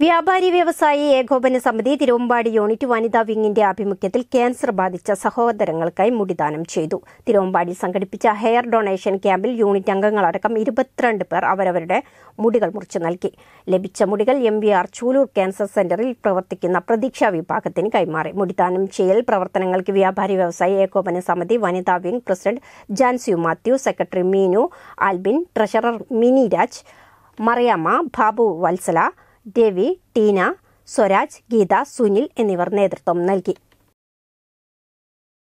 വ്യാപാരി വ്യവസായി ഏകോപന സമിതി തിരുവമ്പാടി യൂണിറ്റ് വനിതാ വിങ്ങിന്റെ ആഭിമുഖ്യത്തിൽ ക്യാൻസർ ബാധിച്ച സഹോദരങ്ങൾക്കായി മുടിദാനം ചെയ്തു. തിരുവമ്പാടി സംഘടിപ്പിച്ച ഹെയർ ഡൊണേഷൻ ക്യാമ്പിൽ യൂണിറ്റ് അംഗങ്ങളടക്കം ഇരുപത്തിരണ്ട് പേർ അവരവരുടെ മുടികൾ മുറിച്ചു നൽകി. ലഭിച്ച മുടികൾ M V R Chooloor cancer സെന്ററിൽ പ്രവർത്തിക്കുന്ന പ്രതീക്ഷാ വിഭാഗത്തിന് കൈമാറി. മുടിദാനം ചെയ്യൽ പ്രവർത്തനങ്ങൾക്ക് വ്യാപാരി വ്യവസായി ഏകോപന സമിതി വനിതാ wing president Jancy Mathew secretary Meenu Albin treasurer Mini Raj Mariyamma Babu Valsala Ravi Teena Swaraj Geetha Sunil എന്നിവർ നേതൃത്വം നൽകി.